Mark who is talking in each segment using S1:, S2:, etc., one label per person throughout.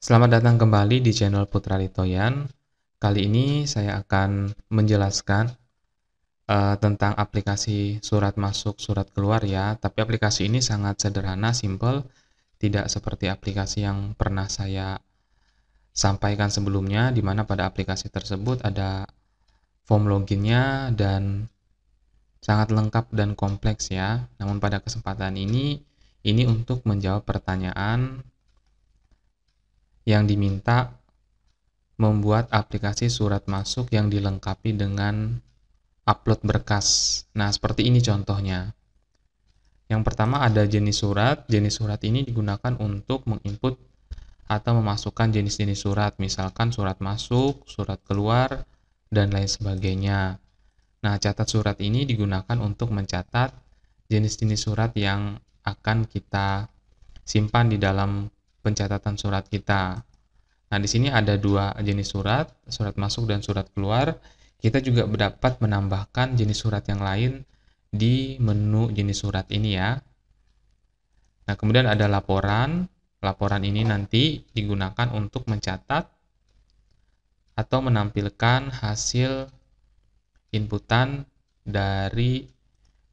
S1: Selamat datang kembali di channel Putra Litoyan. Kali ini saya akan menjelaskan uh, tentang aplikasi surat masuk, surat keluar ya. Tapi aplikasi ini sangat sederhana, simple, tidak seperti aplikasi yang pernah saya sampaikan sebelumnya, di mana pada aplikasi tersebut ada form loginnya dan sangat lengkap dan kompleks ya. Namun pada kesempatan ini, ini untuk menjawab pertanyaan yang diminta membuat aplikasi surat masuk yang dilengkapi dengan upload berkas. Nah, seperti ini contohnya. Yang pertama ada jenis surat. Jenis surat ini digunakan untuk menginput atau memasukkan jenis-jenis surat, misalkan surat masuk, surat keluar, dan lain sebagainya. Nah, catat surat ini digunakan untuk mencatat jenis-jenis surat yang akan kita simpan di dalam pencatatan surat kita. Nah, di sini ada dua jenis surat, surat masuk dan surat keluar. Kita juga dapat menambahkan jenis surat yang lain di menu jenis surat ini ya. Nah, kemudian ada laporan. Laporan ini nanti digunakan untuk mencatat atau menampilkan hasil inputan dari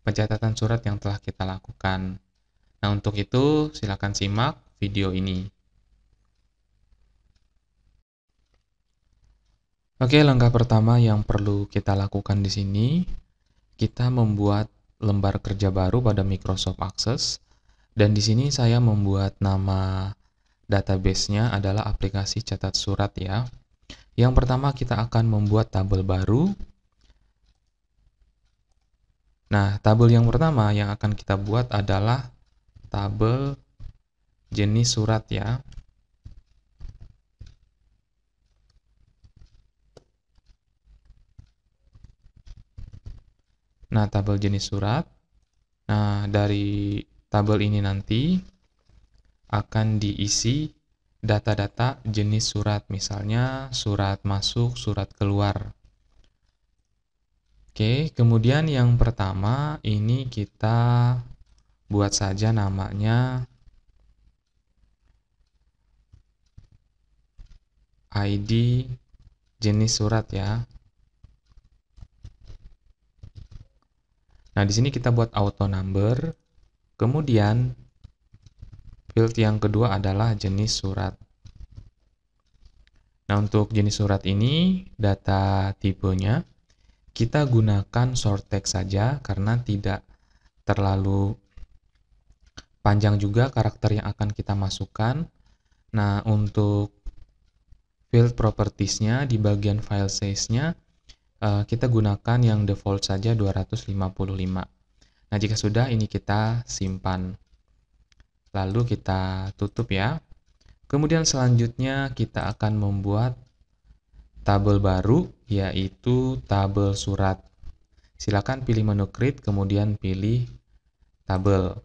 S1: pencatatan surat yang telah kita lakukan. Nah, untuk itu silakan simak video ini. Oke, langkah pertama yang perlu kita lakukan di sini, kita membuat lembar kerja baru pada Microsoft Access. Dan di sini saya membuat nama database-nya adalah aplikasi catat surat ya. Yang pertama kita akan membuat tabel baru. Nah, tabel yang pertama yang akan kita buat adalah tabel jenis surat ya. Nah, tabel jenis surat. Nah, dari tabel ini nanti akan diisi data-data jenis surat, misalnya surat masuk, surat keluar. Oke, kemudian yang pertama ini kita buat saja namanya ID jenis surat ya. Nah, di sini kita buat auto number. Kemudian field yang kedua adalah jenis surat. Nah, untuk jenis surat ini data tipenya kita gunakan short text saja karena tidak terlalu panjang juga karakter yang akan kita masukkan. Nah, untuk field propertiesnya di bagian file size-nya uh, kita gunakan yang default saja 255. Nah, jika sudah ini kita simpan. Lalu kita tutup ya. Kemudian selanjutnya kita akan membuat tabel baru yaitu tabel surat. Silakan pilih menu create kemudian pilih tabel.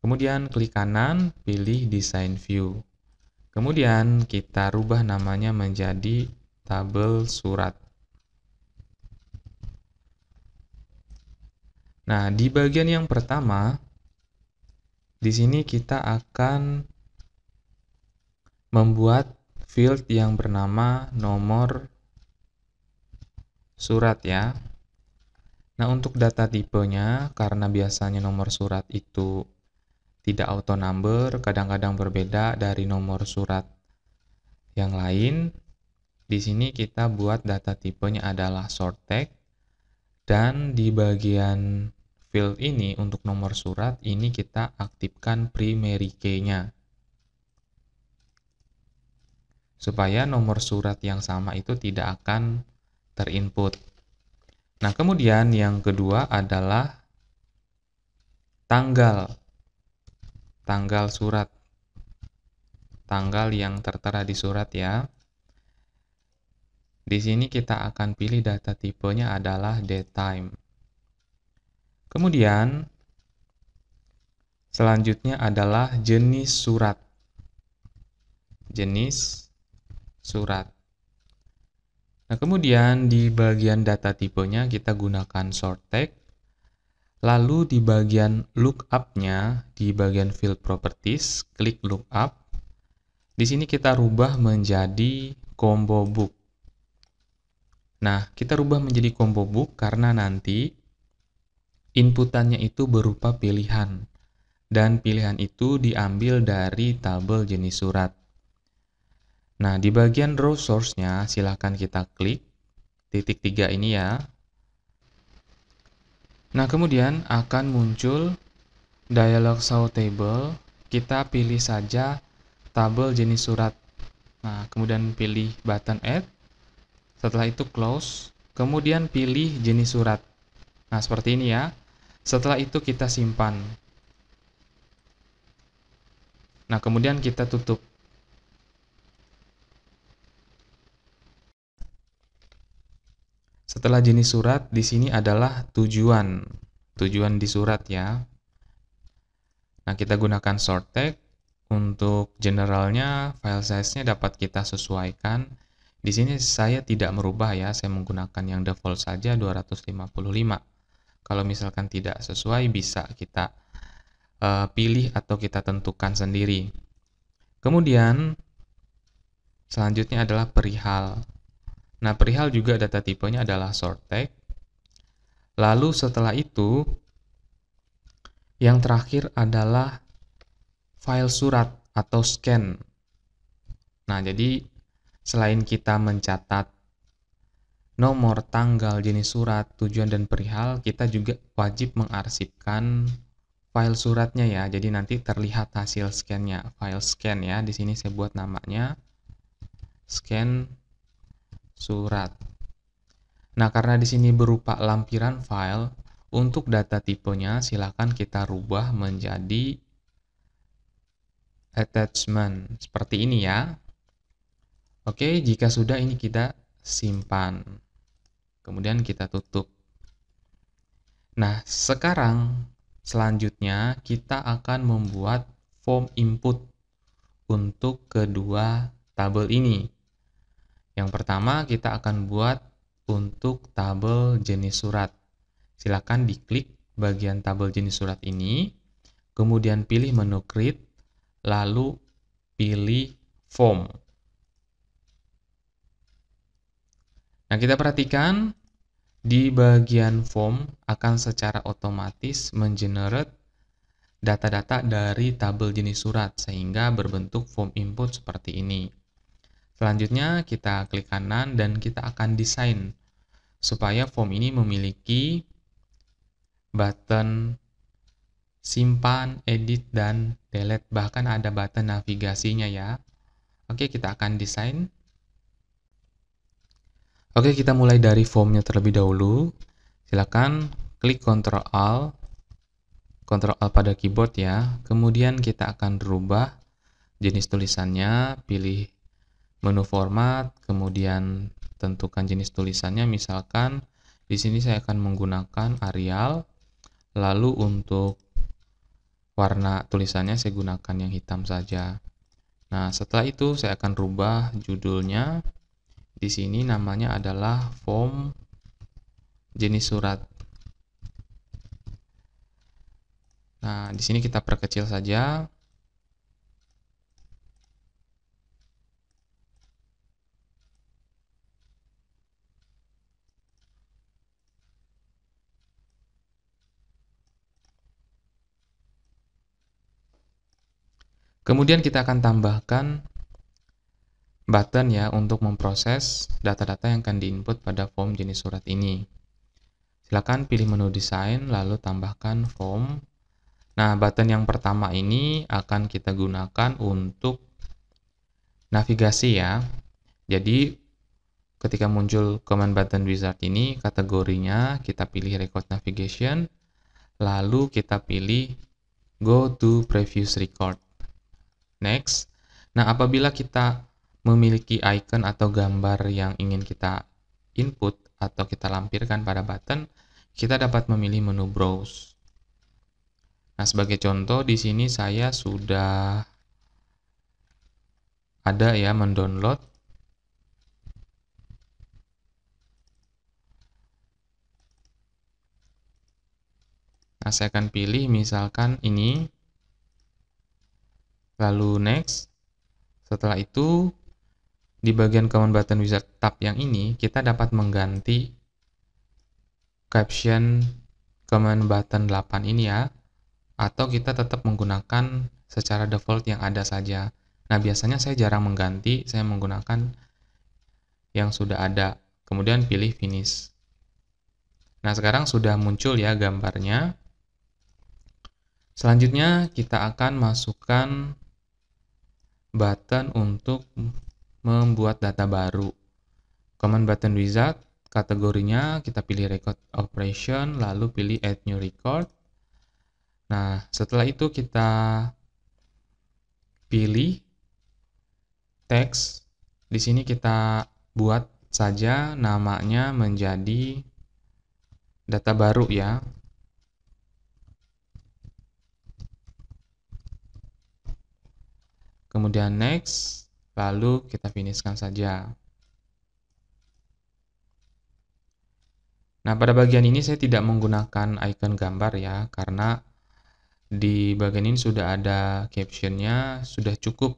S1: Kemudian klik kanan, pilih design view. Kemudian kita rubah namanya menjadi tabel surat. Nah, di bagian yang pertama, di sini kita akan membuat field yang bernama nomor surat ya. Nah, untuk data tipenya, karena biasanya nomor surat itu tidak auto number, kadang-kadang berbeda dari nomor surat yang lain. Di sini kita buat data tipenya adalah short tag, dan di bagian field ini untuk nomor surat ini kita aktifkan primary key-nya. Supaya nomor surat yang sama itu tidak akan terinput. Nah, kemudian yang kedua adalah tanggal. Tanggal surat. Tanggal yang tertera di surat ya. Di sini kita akan pilih data tipenya adalah date time. Kemudian, selanjutnya adalah jenis surat. Jenis surat. Nah, kemudian di bagian data tipenya kita gunakan short tag. Lalu di bagian lookup-nya, di bagian field properties, klik lookup. Di sini kita rubah menjadi combo book. Nah, kita rubah menjadi combo book karena nanti inputannya itu berupa pilihan. Dan pilihan itu diambil dari tabel jenis surat. Nah, di bagian row source-nya silahkan kita klik titik tiga ini ya. Nah, kemudian akan muncul dialog show table. Kita pilih saja tabel jenis surat. Nah, kemudian pilih button add. Setelah itu close. Kemudian pilih jenis surat. Nah, seperti ini ya. Setelah itu kita simpan. Nah, kemudian kita tutup. Setelah jenis surat, di sini adalah tujuan. Tujuan di surat ya. Nah, kita gunakan short tag. Untuk generalnya, file size-nya dapat kita sesuaikan. Di sini saya tidak merubah ya, saya menggunakan yang default saja 255. Kalau misalkan tidak sesuai, bisa kita uh, pilih atau kita tentukan sendiri. Kemudian, selanjutnya adalah perihal. Nah, perihal juga data tipenya adalah short tag. Lalu setelah itu, yang terakhir adalah file surat atau scan. Nah, jadi selain kita mencatat nomor, tanggal, jenis surat, tujuan, dan perihal, kita juga wajib mengarsipkan file suratnya ya. Jadi nanti terlihat hasil scan-nya, file scan ya. Di sini saya buat namanya scan surat. Nah, karena di sini berupa lampiran file, untuk data tipenya silakan kita rubah menjadi attachment seperti ini ya. Oke, jika sudah ini kita simpan. Kemudian kita tutup. Nah, sekarang selanjutnya kita akan membuat form input untuk kedua tabel ini. Yang pertama kita akan buat untuk tabel jenis surat. Silakan diklik bagian tabel jenis surat ini, kemudian pilih menu create, lalu pilih form. Nah, kita perhatikan di bagian form akan secara otomatis mengenerate data-data dari tabel jenis surat sehingga berbentuk form input seperti ini. Selanjutnya kita klik kanan dan kita akan desain supaya form ini memiliki button simpan, edit, dan delete. Bahkan ada button navigasinya ya. Oke, kita akan desain. Oke, kita mulai dari formnya terlebih dahulu. Silakan klik Ctrl Alt, Ctrl Alt pada keyboard ya. Kemudian kita akan rubah jenis tulisannya, pilih menu format, kemudian tentukan jenis tulisannya, misalkan di sini saya akan menggunakan Arial, lalu untuk warna tulisannya saya gunakan yang hitam saja. Nah, setelah itu saya akan rubah judulnya. Di sini namanya adalah form jenis surat. Nah, di sini kita perkecil saja. Kemudian kita akan tambahkan button ya untuk memproses data-data yang akan diinput pada form jenis surat ini. Silakan pilih menu desain lalu tambahkan form. Nah, button yang pertama ini akan kita gunakan untuk navigasi ya. Jadi ketika muncul command button wizard ini kategorinya kita pilih record navigation lalu kita pilih go to previous record. Next. Nah, apabila kita memiliki icon atau gambar yang ingin kita input atau kita lampirkan pada button, kita dapat memilih menu browse. Nah, sebagai contoh di sini saya sudah ada ya mendownload Nah, saya akan pilih misalkan ini lalu next. Setelah itu, di bagian command button wizard tab yang ini, kita dapat mengganti caption command button 8 ini ya, atau kita tetap menggunakan secara default yang ada saja. Nah, biasanya saya jarang mengganti, saya menggunakan yang sudah ada. Kemudian pilih finish. Nah, sekarang sudah muncul ya gambarnya. Selanjutnya kita akan masukkan button untuk membuat data baru. Command button wizard, kategorinya kita pilih record operation, lalu pilih add new record. Nah, setelah itu kita pilih teks. Di sini kita buat saja namanya menjadi data baru ya. Kemudian next, lalu kita finishkan saja. Nah, pada bagian ini saya tidak menggunakan icon gambar ya, karena di bagian ini sudah ada captionnya, sudah cukup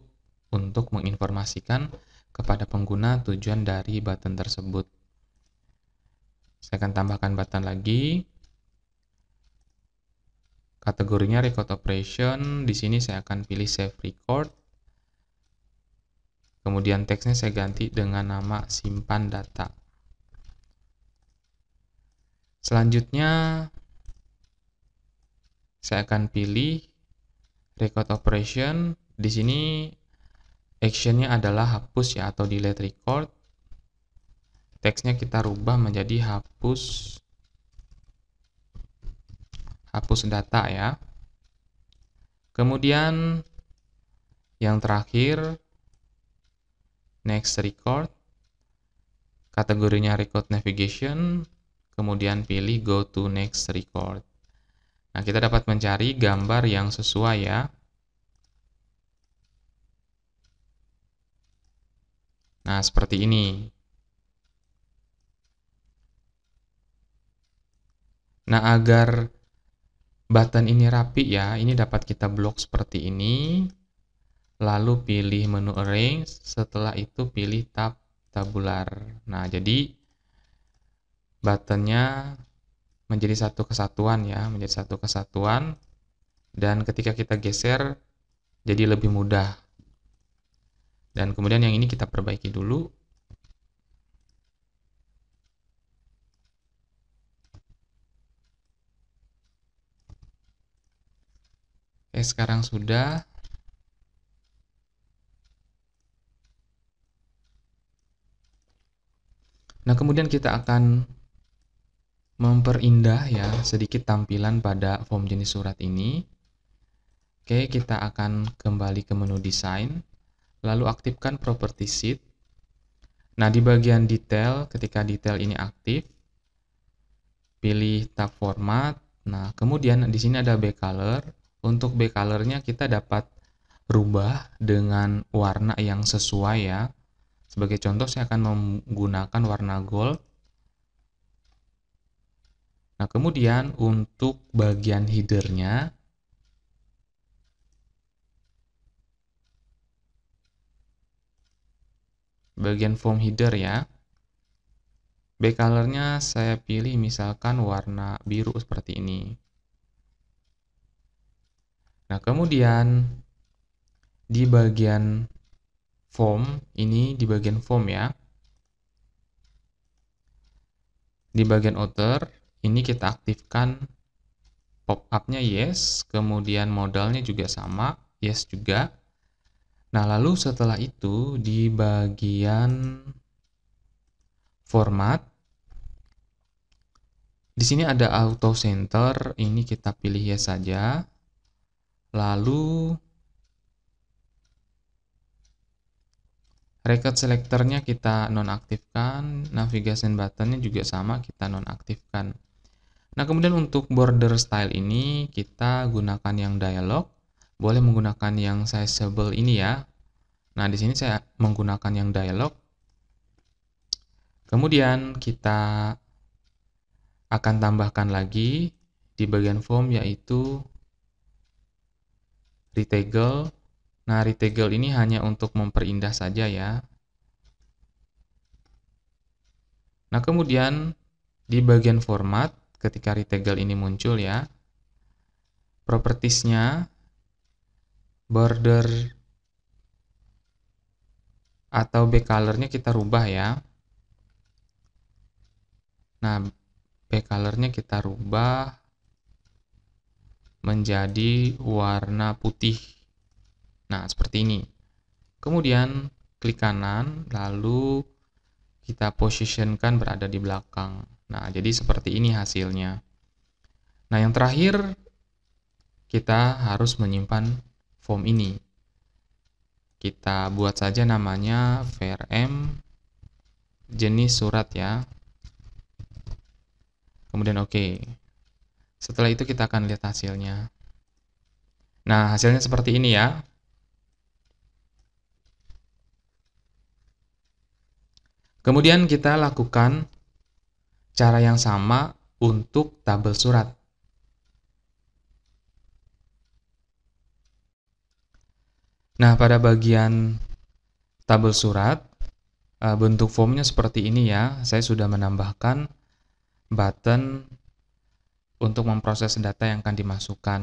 S1: untuk menginformasikan kepada pengguna tujuan dari button tersebut. Saya akan tambahkan button lagi. Kategorinya record operation. Di sini saya akan pilih save record. Kemudian teksnya saya ganti dengan nama simpan data. Selanjutnya saya akan pilih record operation. Di sini actionnya adalah hapus ya atau delete record. Teksnya kita rubah menjadi hapus hapus data ya. Kemudian yang terakhir next record, kategorinya record navigation, kemudian pilih go to next record. Nah, kita dapat mencari gambar yang sesuai ya. Nah, seperti ini. Nah, agar button ini rapi ya, ini dapat kita blok seperti ini lalu pilih menu arrange, setelah itu pilih tab tabular. Nah, jadi buttonnya menjadi satu kesatuan ya, menjadi satu kesatuan dan ketika kita geser jadi lebih mudah. Dan kemudian yang ini kita perbaiki dulu. Oke, sekarang sudah. Nah, kemudian kita akan memperindah ya sedikit tampilan pada form jenis surat ini. Oke, kita akan kembali ke menu desain, lalu aktifkan property sheet. Nah, di bagian detail, ketika detail ini aktif, pilih tab format. Nah, kemudian di sini ada back color. Untuk back colornya kita dapat rubah dengan warna yang sesuai ya. Sebagai contoh saya akan menggunakan warna gold. Nah, kemudian untuk bagian headernya bagian form header ya. Back colornya saya pilih misalkan warna biru seperti ini. Nah, kemudian di bagian form ini di bagian form ya. Di bagian outer ini kita aktifkan pop-up-nya yes, kemudian modalnya juga sama, yes juga. Nah, lalu setelah itu di bagian format di sini ada auto center, ini kita pilih yes saja. Lalu Record selectornya kita nonaktifkan, navigation buttonnya juga sama kita nonaktifkan. Nah kemudian untuk border style ini kita gunakan yang dialog, boleh menggunakan yang sizable ini ya. Nah di sini saya menggunakan yang dialog. Kemudian kita akan tambahkan lagi di bagian form yaitu retangle Nah, retegel ini hanya untuk memperindah saja ya. Nah, kemudian di bagian format, ketika retegel ini muncul ya, propertiesnya border atau backcolornya kita rubah ya. Nah, backcolornya kita rubah menjadi warna putih. Nah, seperti ini. Kemudian klik kanan, lalu kita posisikan berada di belakang. Nah, jadi seperti ini hasilnya. Nah, yang terakhir kita harus menyimpan form ini. Kita buat saja namanya vrm jenis surat ya. Kemudian oke. Okay. Setelah itu kita akan lihat hasilnya. Nah, hasilnya seperti ini ya. Kemudian kita lakukan cara yang sama untuk tabel surat. Nah, pada bagian tabel surat, eh, bentuk formnya seperti ini ya. Saya sudah menambahkan button untuk memproses data yang akan dimasukkan.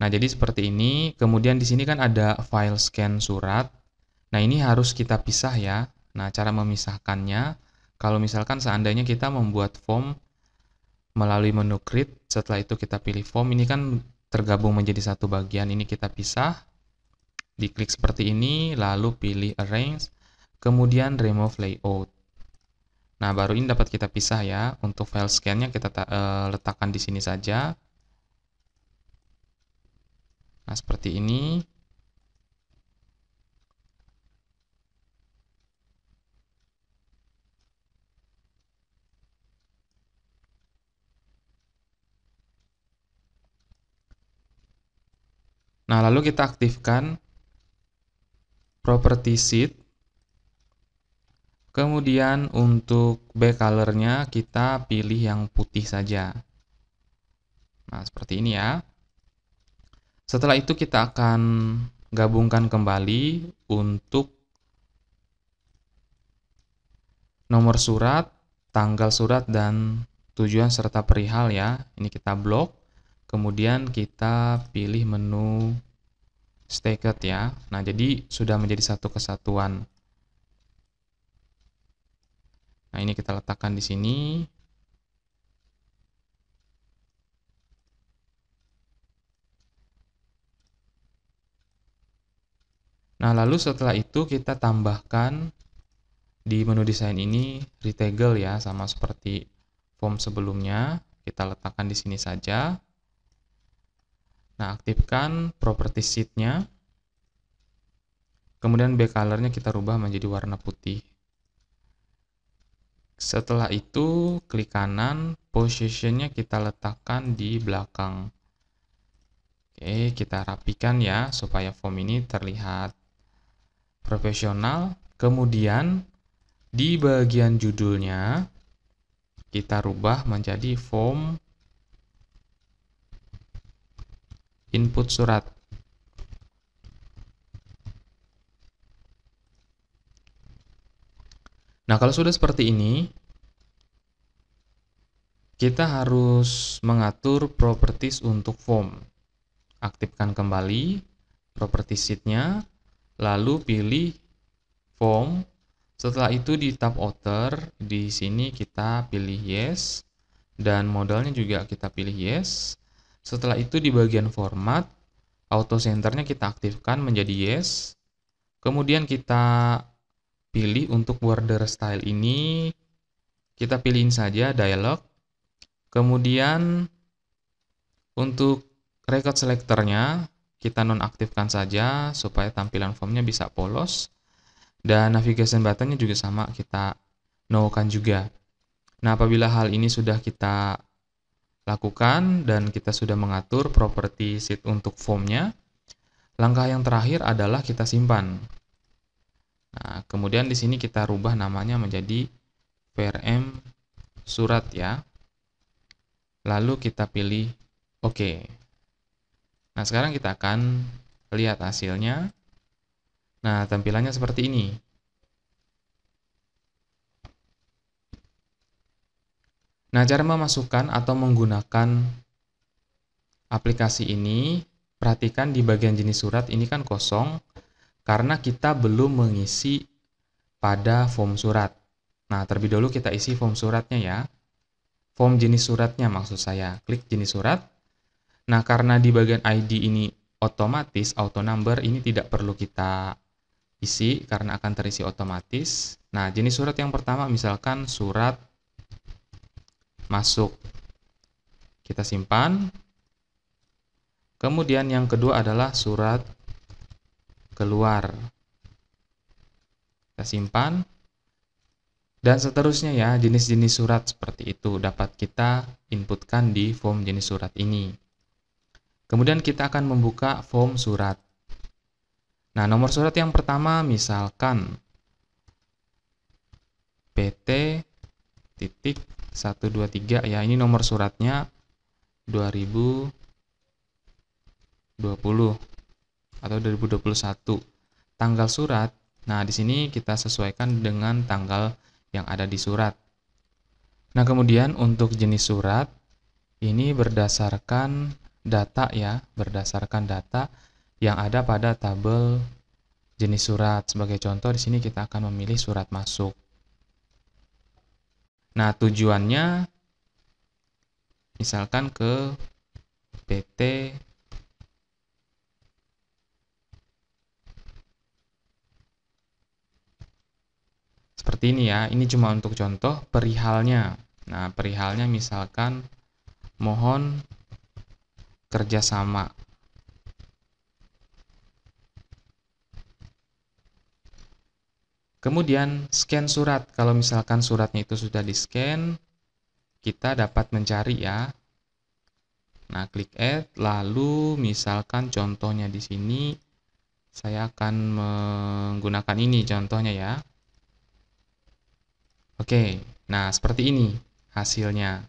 S1: Nah, jadi seperti ini. Kemudian di sini kan ada file scan surat. Nah, ini harus kita pisah ya. Nah, cara memisahkannya, kalau misalkan seandainya kita membuat form melalui menu create, setelah itu kita pilih form, ini kan tergabung menjadi satu bagian. Ini kita pisah, diklik seperti ini, lalu pilih arrange, kemudian remove layout. Nah, baru ini dapat kita pisah ya. Untuk file scan-nya kita uh, letakkan di sini saja. Nah, seperti ini. Nah, lalu kita aktifkan property sheet Kemudian untuk back colornya kita pilih yang putih saja. Nah, seperti ini ya. Setelah itu kita akan gabungkan kembali untuk nomor surat, tanggal surat, dan tujuan serta perihal ya. Ini kita blok. Kemudian kita pilih menu staked ya. Nah, jadi sudah menjadi satu kesatuan. Nah, ini kita letakkan di sini. Nah, lalu setelah itu kita tambahkan di menu desain ini retegel ya, sama seperti form sebelumnya. Kita letakkan di sini saja. Nah, aktifkan property sheet-nya. Kemudian color-nya kita rubah menjadi warna putih. Setelah itu, klik kanan, positionnya kita letakkan di belakang. Oke, kita rapikan ya, supaya form ini terlihat profesional. Kemudian, di bagian judulnya, kita rubah menjadi form input surat. Nah, kalau sudah seperti ini, kita harus mengatur properties untuk form. Aktifkan kembali properties sheet-nya, lalu pilih form. Setelah itu di tab outer, di sini kita pilih yes, dan modalnya juga kita pilih yes. Setelah itu di bagian format, auto centernya kita aktifkan menjadi yes. Kemudian kita pilih untuk border style ini kita pilihin saja dialog. Kemudian untuk record selectornya kita nonaktifkan saja supaya tampilan formnya bisa polos. Dan navigation buttonnya juga sama kita no-kan juga. Nah apabila hal ini sudah kita lakukan dan kita sudah mengatur properti sheet untuk formnya langkah yang terakhir adalah kita simpan Nah, kemudian di sini kita rubah namanya menjadi vrm surat ya. Lalu kita pilih OK. Nah, sekarang kita akan lihat hasilnya. Nah, tampilannya seperti ini. Nah, cara memasukkan atau menggunakan aplikasi ini, perhatikan di bagian jenis surat ini kan kosong, karena kita belum mengisi pada form surat. Nah, terlebih dahulu kita isi form suratnya ya. Form jenis suratnya maksud saya. Klik jenis surat. Nah, karena di bagian ID ini otomatis, auto number, ini tidak perlu kita isi karena akan terisi otomatis. Nah, jenis surat yang pertama misalkan surat masuk. Kita simpan. Kemudian yang kedua adalah surat keluar. Kita simpan. Dan seterusnya ya, jenis-jenis surat seperti itu dapat kita inputkan di form jenis surat ini. Kemudian kita akan membuka form surat. Nah, nomor surat yang pertama misalkan PT titik 123 ya ini nomor suratnya 2020 atau 2021 tanggal surat nah di sini kita sesuaikan dengan tanggal yang ada di surat. Nah kemudian untuk jenis surat ini berdasarkan data ya berdasarkan data yang ada pada tabel jenis surat. Sebagai contoh di sini kita akan memilih surat masuk Nah, tujuannya misalkan ke PT seperti ini ya. Ini cuma untuk contoh perihalnya. Nah, perihalnya misalkan mohon kerjasama Kemudian scan surat. Kalau misalkan suratnya itu sudah di-scan, kita dapat mencari ya. Nah, klik add, lalu misalkan contohnya di sini saya akan menggunakan ini contohnya ya. Oke, nah seperti ini hasilnya.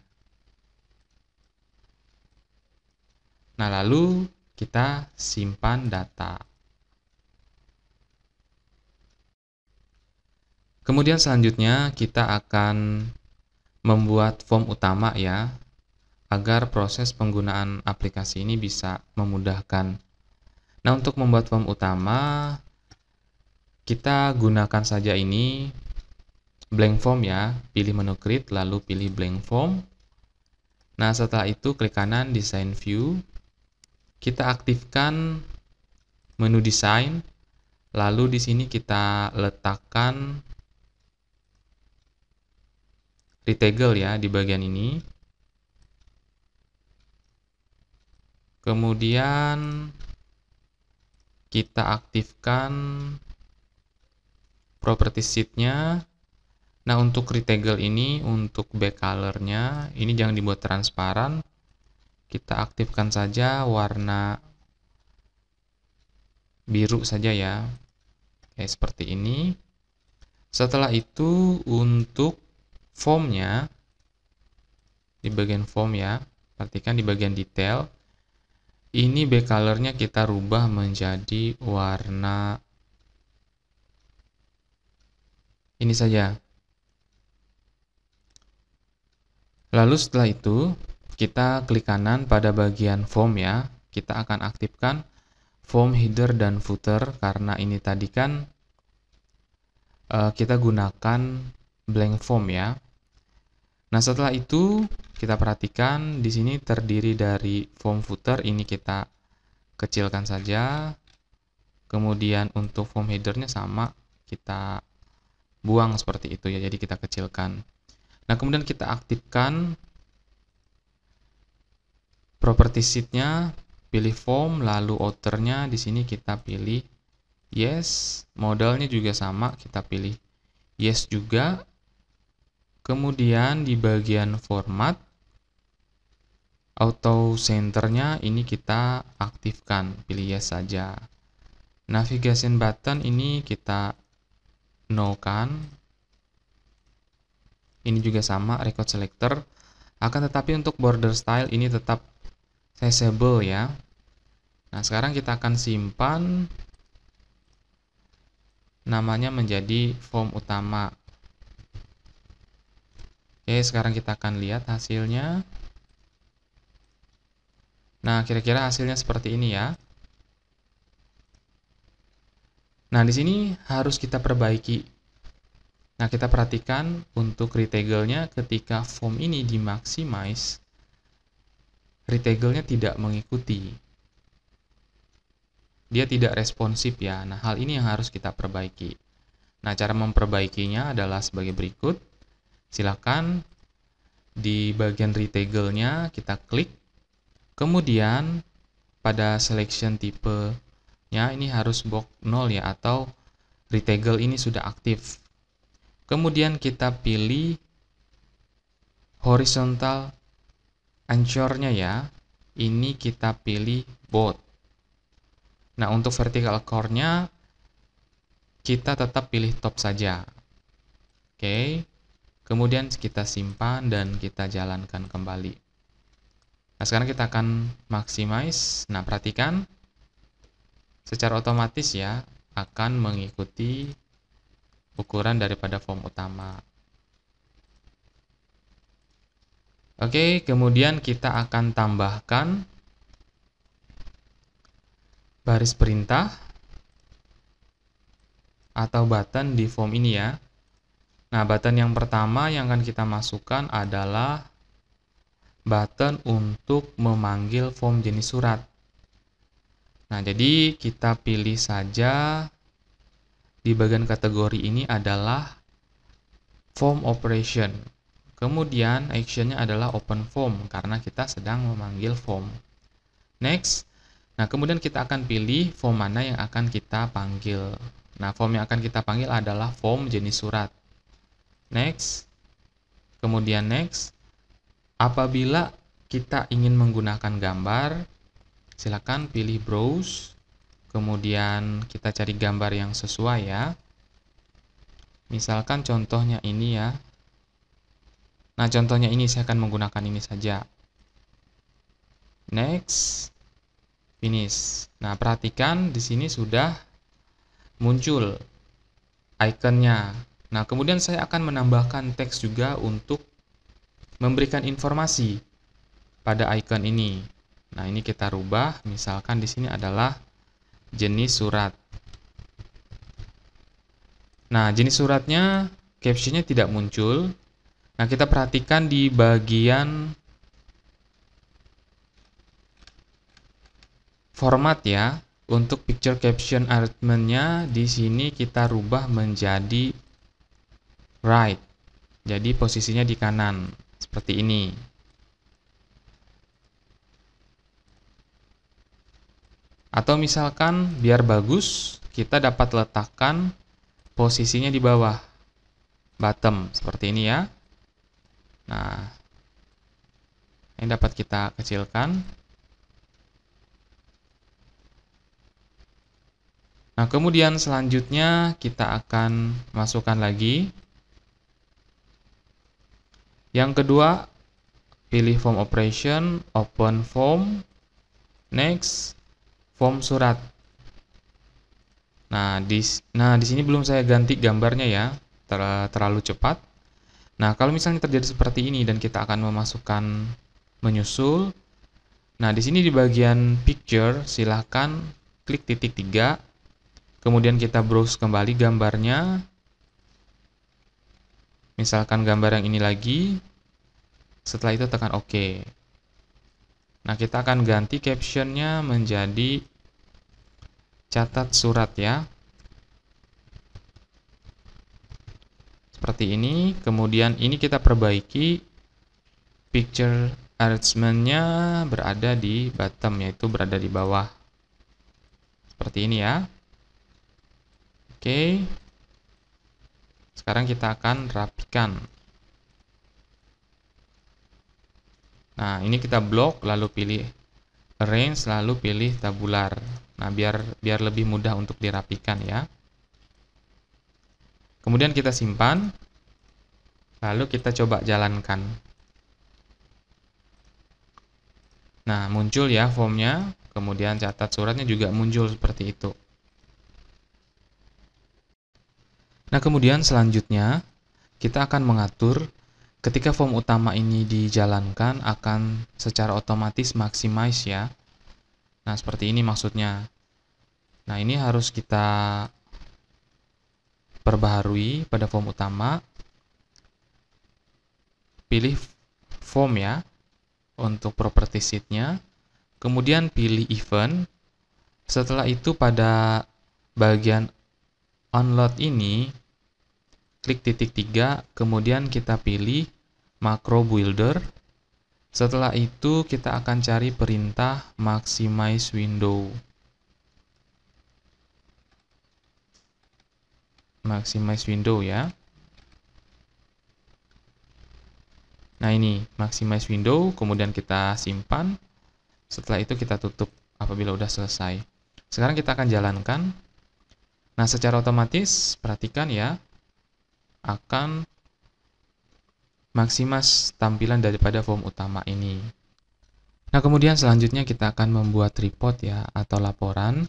S1: Nah, lalu kita simpan data. Kemudian selanjutnya kita akan membuat form utama ya, agar proses penggunaan aplikasi ini bisa memudahkan. Nah, untuk membuat form utama, kita gunakan saja ini blank form ya, pilih menu create lalu pilih blank form. Nah, setelah itu klik kanan design view. Kita aktifkan menu design, lalu di sini kita letakkan retegel ya di bagian ini. Kemudian kita aktifkan property sheet-nya. Nah, untuk retegel ini, untuk back color-nya, ini jangan dibuat transparan. Kita aktifkan saja warna biru saja ya. Kayak seperti ini. Setelah itu, untuk formnya di bagian form ya perhatikan di bagian detail ini back colornya kita rubah menjadi warna ini saja. Lalu setelah itu kita klik kanan pada bagian form ya kita akan aktifkan form header dan footer karena ini tadi kan uh, kita gunakan blank form ya. Nah, setelah itu kita perhatikan di sini terdiri dari form footer ini kita kecilkan saja. Kemudian untuk form headernya sama kita buang seperti itu ya. Jadi kita kecilkan. Nah, kemudian kita aktifkan property sheet-nya, pilih form lalu outernya di sini kita pilih yes, modalnya juga sama, kita pilih yes juga Kemudian di bagian format auto centernya ini kita aktifkan, pilih yes saja. Navigation button ini kita no kan. Ini juga sama record selector. Akan tetapi untuk border style ini tetap sizable ya. Nah, sekarang kita akan simpan namanya menjadi form utama. Oke, sekarang kita akan lihat hasilnya. Nah, kira-kira hasilnya seperti ini ya. Nah, di sini harus kita perbaiki. Nah, kita perhatikan untuk retaggle-nya ketika form ini dimaximize, retaggle-nya tidak mengikuti. Dia tidak responsif ya. Nah, hal ini yang harus kita perbaiki. Nah, cara memperbaikinya adalah sebagai berikut. Silakan di bagian retaggle-nya kita klik Kemudian pada selection tipenya ini harus box 0 ya atau retaggle ini sudah aktif. Kemudian kita pilih horizontal anchor-nya ya. Ini kita pilih both. Nah, untuk vertical core-nya kita tetap pilih top saja. Oke. Kemudian kita simpan dan kita jalankan kembali. Nah, sekarang kita akan maximize. Nah, perhatikan secara otomatis ya akan mengikuti ukuran daripada form utama. Oke, kemudian kita akan tambahkan baris perintah atau button di form ini ya. Nah, button yang pertama yang akan kita masukkan adalah button untuk memanggil form jenis surat. Nah, jadi kita pilih saja di bagian kategori ini adalah form operation. Kemudian actionnya adalah open form karena kita sedang memanggil form. Next, nah kemudian kita akan pilih form mana yang akan kita panggil. Nah, form yang akan kita panggil adalah form jenis surat. Next, kemudian next, Apabila kita ingin menggunakan gambar, silakan pilih browse, kemudian kita cari gambar yang sesuai ya. Misalkan contohnya ini ya. Nah, contohnya ini saya akan menggunakan ini saja. Next, finish. Nah, perhatikan di sini sudah muncul ikonnya. Nah, kemudian saya akan menambahkan teks juga untuk memberikan informasi pada icon ini. Nah, ini kita rubah, misalkan di sini adalah jenis surat. Nah, jenis suratnya captionnya tidak muncul. Nah, kita perhatikan di bagian format ya. Untuk picture caption arrangement-nya di sini kita rubah menjadi right. Jadi posisinya di kanan seperti ini. Atau misalkan biar bagus, kita dapat letakkan posisinya di bawah, bottom, seperti ini ya. Nah, ini dapat kita kecilkan. Nah, kemudian selanjutnya kita akan masukkan lagi yang kedua, pilih form operation, open form, next, form surat. Nah, di nah di sini belum saya ganti gambarnya ya, ter, terlalu cepat. Nah, kalau misalnya terjadi seperti ini dan kita akan memasukkan menyusul, nah di sini di bagian picture silahkan klik titik tiga, kemudian kita browse kembali gambarnya, misalkan gambar yang ini lagi setelah itu tekan OK. Nah kita akan ganti captionnya menjadi catat surat ya. Seperti ini. Kemudian ini kita perbaiki. Picture arrangementnya berada di bottom yaitu berada di bawah. Seperti ini ya. Oke sekarang kita akan rapikan. Nah, ini kita blok lalu pilih arrange lalu pilih tabular. Nah, biar biar lebih mudah untuk dirapikan ya. Kemudian kita simpan. Lalu kita coba jalankan. Nah, muncul ya formnya, kemudian catat suratnya juga muncul seperti itu. Nah, kemudian selanjutnya kita akan mengatur ketika form utama ini dijalankan akan secara otomatis maximize ya. Nah, seperti ini maksudnya. Nah, ini harus kita perbaharui pada form utama. Pilih form ya untuk property sheet-nya. Kemudian pilih event. Setelah itu pada bagian onload ini klik titik tiga, kemudian kita pilih macro builder. Setelah itu kita akan cari perintah maximize window. Maximize window ya. Nah ini, maximize window, kemudian kita simpan. Setelah itu kita tutup apabila sudah selesai. Sekarang kita akan jalankan. Nah secara otomatis, perhatikan ya, akan maksimas tampilan daripada form utama ini. Nah, kemudian selanjutnya kita akan membuat report ya atau laporan.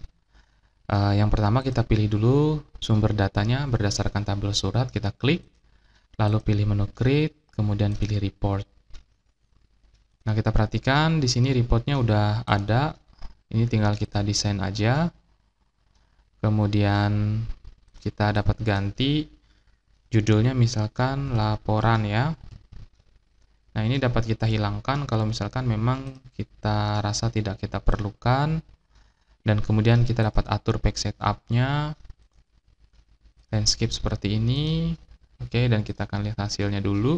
S1: Uh, yang pertama kita pilih dulu sumber datanya berdasarkan tabel surat, kita klik, lalu pilih menu create, kemudian pilih report. Nah, kita perhatikan di sini reportnya udah ada. Ini tinggal kita desain aja. Kemudian kita dapat ganti judulnya misalkan laporan ya. Nah, ini dapat kita hilangkan kalau misalkan memang kita rasa tidak kita perlukan. Dan kemudian kita dapat atur back setup-nya. Landscape seperti ini. Oke, dan kita akan lihat hasilnya dulu.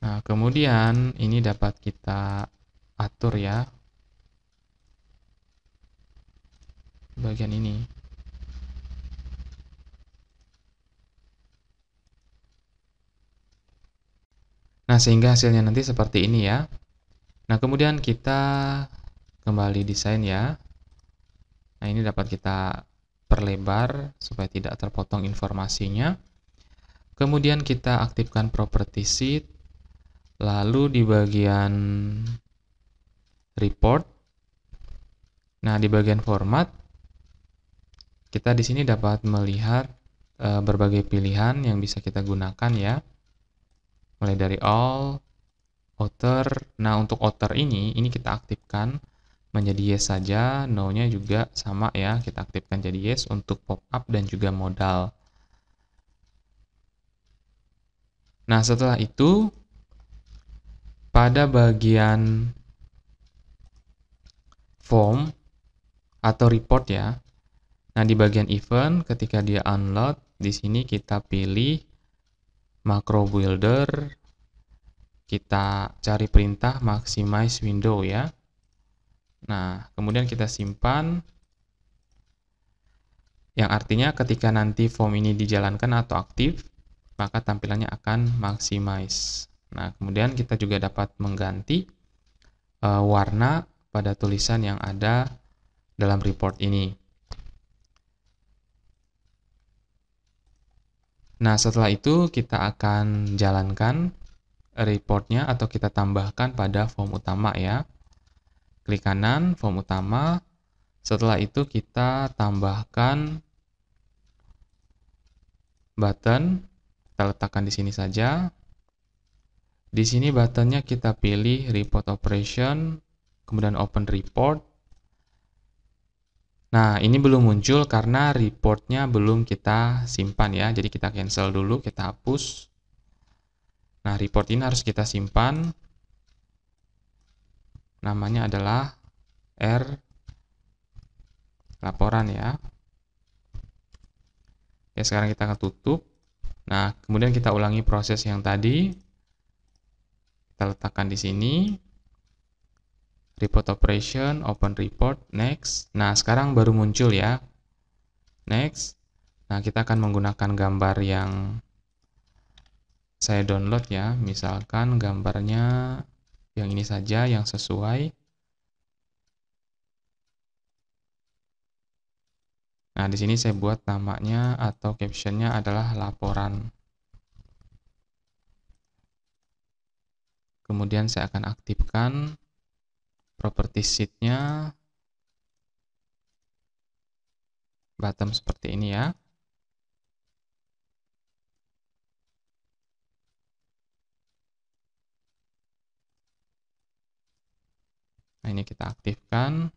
S1: Nah, kemudian ini dapat kita atur ya. Bagian ini. Nah, sehingga hasilnya nanti seperti ini ya. Nah, kemudian kita kembali desain ya. Nah, ini dapat kita perlebar supaya tidak terpotong informasinya. Kemudian kita aktifkan property sheet. Lalu di bagian report. Nah, di bagian format kita di sini dapat melihat e, berbagai pilihan yang bisa kita gunakan ya mulai dari all, outer. Nah, untuk outer ini, ini kita aktifkan menjadi yes saja, no-nya juga sama ya, kita aktifkan jadi yes untuk pop-up dan juga modal. Nah, setelah itu, pada bagian form atau report ya, nah di bagian event ketika dia unload, di sini kita pilih macro builder. Kita cari perintah maximize window ya. Nah kemudian kita simpan. Yang artinya ketika nanti form ini dijalankan atau aktif maka tampilannya akan maximize. Nah kemudian kita juga dapat mengganti uh, warna pada tulisan yang ada dalam report ini Nah, setelah itu kita akan jalankan reportnya atau kita tambahkan pada form utama ya. Klik kanan, form utama. Setelah itu kita tambahkan button. Kita letakkan di sini saja. Di sini buttonnya kita pilih report operation, kemudian open report. Nah, ini belum muncul karena reportnya belum kita simpan ya. Jadi kita cancel dulu, kita hapus. Nah, report ini harus kita simpan. Namanya adalah R laporan ya. Ya, sekarang kita akan tutup. Nah, kemudian kita ulangi proses yang tadi. Kita letakkan di sini report operation, open report, next. Nah, sekarang baru muncul ya. Next. Nah, kita akan menggunakan gambar yang saya download ya. Misalkan gambarnya yang ini saja yang sesuai. Nah, di sini saya buat namanya atau captionnya adalah laporan. Kemudian saya akan aktifkan property seatnya bottom seperti ini ya. Nah, ini kita aktifkan.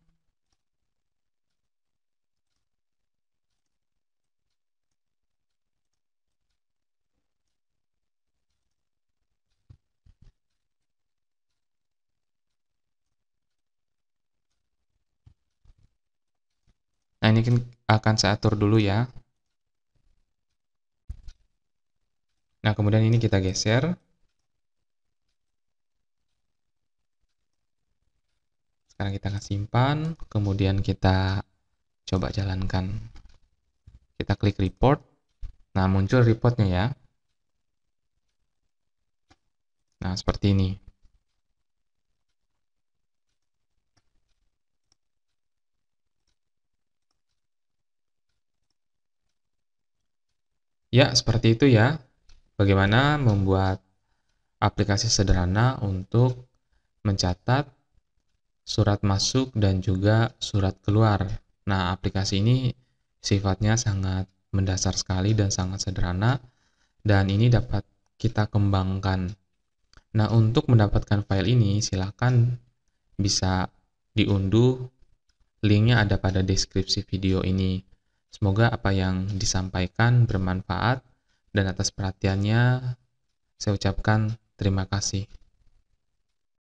S1: Nah, ini kan akan saya atur dulu ya. Nah, kemudian ini kita geser. Sekarang kita akan simpan, kemudian kita coba jalankan. Kita klik report. Nah, muncul reportnya ya. Nah, seperti ini. Ya, seperti itu ya. Bagaimana membuat aplikasi sederhana untuk mencatat surat masuk dan juga surat keluar. Nah, aplikasi ini sifatnya sangat mendasar sekali dan sangat sederhana dan ini dapat kita kembangkan. Nah, untuk mendapatkan file ini silahkan bisa diunduh. Linknya ada pada deskripsi video ini. Semoga apa yang disampaikan bermanfaat dan atas perhatiannya saya ucapkan terima kasih.